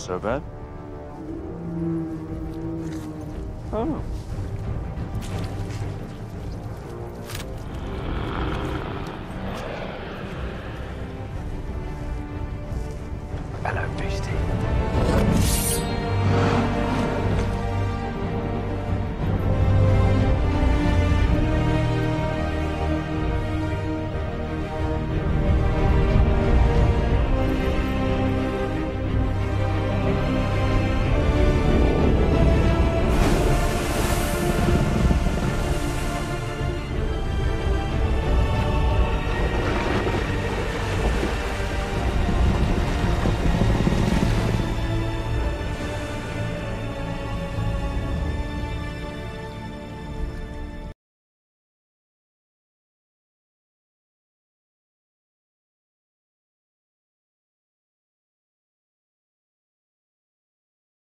Not so bad. Oh.